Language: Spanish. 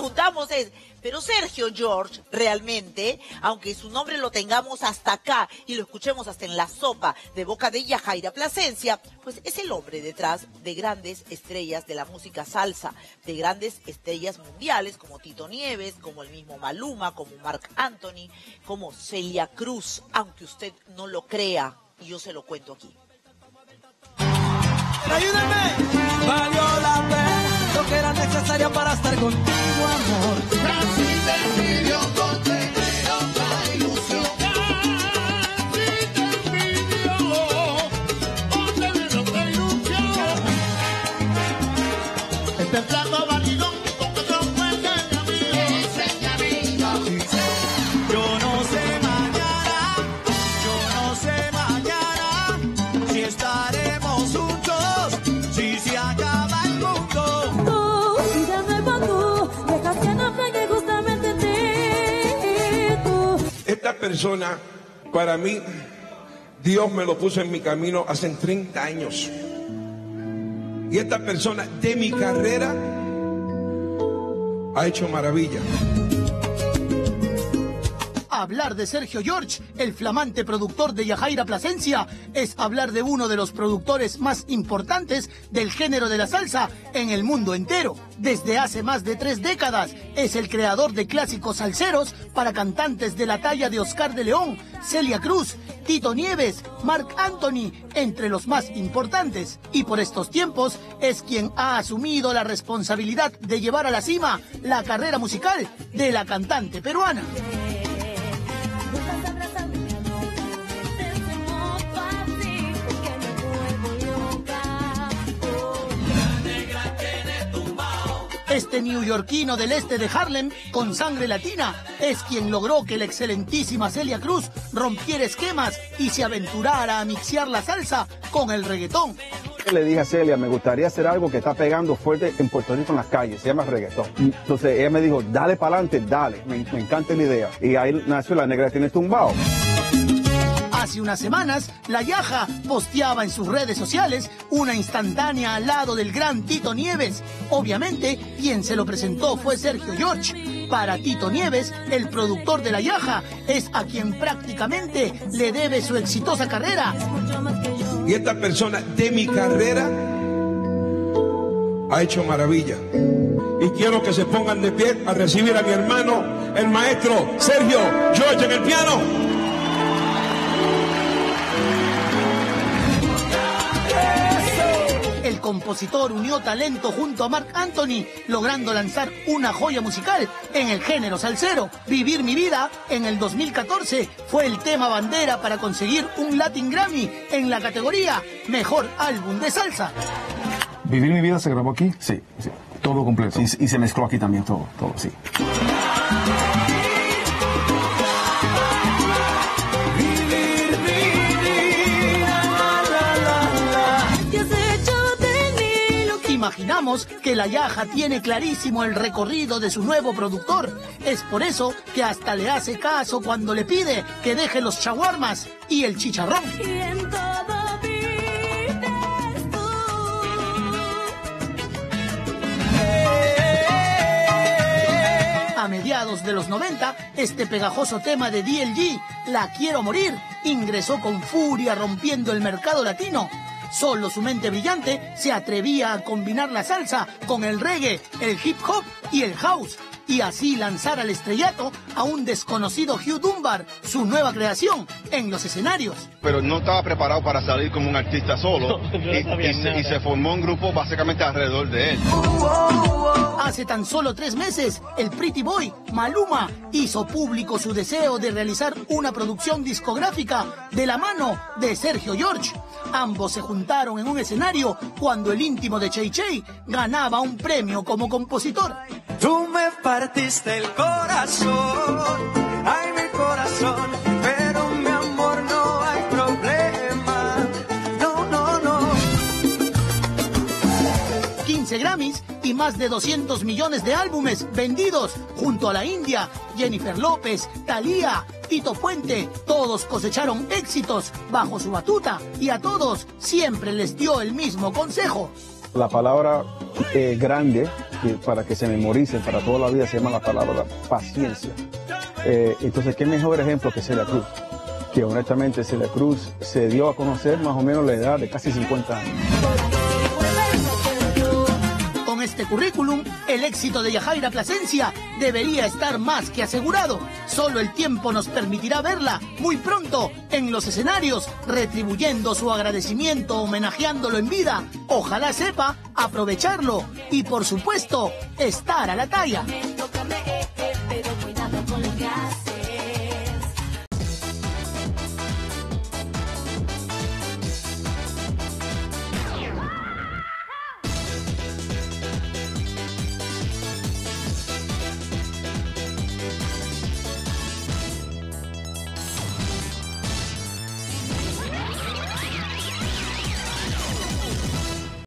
preguntamos es, pero Sergio George, realmente, aunque su nombre lo tengamos hasta acá y lo escuchemos hasta en la sopa de boca de Yajaira Plasencia, pues es el hombre detrás de grandes estrellas de la música salsa, de grandes estrellas mundiales como Tito Nieves, como el mismo Maluma, como Mark Anthony, como Celia Cruz, aunque usted no lo crea, y yo se lo cuento aquí. Ayúdame. Necesario para estar contigo, amor. Casi te pidió persona, para mí, Dios me lo puso en mi camino hace 30 años. Y esta persona de mi carrera ha hecho maravilla. Hablar de Sergio George, el flamante productor de Yajaira Plasencia, es hablar de uno de los productores más importantes del género de la salsa en el mundo entero. Desde hace más de tres décadas es el creador de clásicos salseros para cantantes de la talla de Oscar de León, Celia Cruz, Tito Nieves, Mark Anthony, entre los más importantes. Y por estos tiempos es quien ha asumido la responsabilidad de llevar a la cima la carrera musical de la cantante peruana. Este neoyorquino del este de Harlem, con sangre latina, es quien logró que la excelentísima Celia Cruz rompiera esquemas y se aventurara a mixear la salsa con el reggaetón. Le dije a Celia, me gustaría hacer algo que está pegando fuerte en Puerto Rico en las calles, se llama reggaetón. Entonces ella me dijo, dale para adelante, dale, me, encanta la idea. Y ahí nació La Negra Tiene Tumbao. Hace unas semanas, la Yaja posteaba en sus redes sociales una instantánea al lado del gran Tito Nieves. Obviamente, quien se lo presentó fue Sergio George. Para Tito Nieves, el productor de la Yaja, es a quien prácticamente le debe su exitosa carrera. Y esta persona de mi carrera ha hecho maravilla. Y quiero que se pongan de pie a recibir a mi hermano, el maestro Sergio George en el piano. Compositor unió talento junto a Mark Anthony, logrando lanzar una joya musical en el género salsero. Vivir mi vida en el 2014 fue el tema bandera para conseguir un Latin Grammy en la categoría Mejor Álbum de Salsa. ¿Vivir mi vida se grabó aquí? Sí, sí. Todo completo. Y, y se mezcló aquí también todo, todo, sí. Imaginamos que la Yaja tiene clarísimo el recorrido de su nuevo productor. Es por eso que hasta le hace caso cuando le pide que deje los shawarmas y el chicharrón. y en todo vives tú? A mediados de los 90, este pegajoso tema de DLG, La Quiero Morir, ingresó con furia rompiendo el mercado latino. Solo su mente brillante se atrevía a combinar la salsa con el reggae, el hip hop y el house, y así lanzar al estrellato a un desconocido Hugh Dunbar, su nueva creación, en los escenarios. pero no estaba preparado para salir como un artista solo y, y se, y se formó un grupo básicamente alrededor de él. Hace tan solo tres meses, el Pretty Boy, Maluma, hizo público su deseo de realizar una producción discográfica de la mano de Sergio George. Ambos se juntaron en un escenario cuando el íntimo de Chey Chey ganaba un premio como compositor. Tú me partiste el corazón, ay mi corazón, pero mi amor no hay problema. No, no, no. 15 Grammys y más de 200 millones de álbumes vendidos junto a la India, Jennifer López, Thalía, Tito Puente, todos cosecharon éxitos bajo su batuta y a todos siempre les dio el mismo consejo. La palabra eh, grande para que se memoricen para toda la vida se llama la palabra paciencia. Eh, entonces, ¿qué mejor ejemplo que Celia Cruz? Que honestamente Celia Cruz se dio a conocer más o menos la edad de casi 50 años. Este currículum, el éxito de Yajaira Plasencia debería estar más que asegurado. Solo el tiempo nos permitirá verla muy pronto en los escenarios, retribuyendo su agradecimiento, homenajeándolo en vida. Ojalá sepa aprovecharlo y, por supuesto, estar a la talla.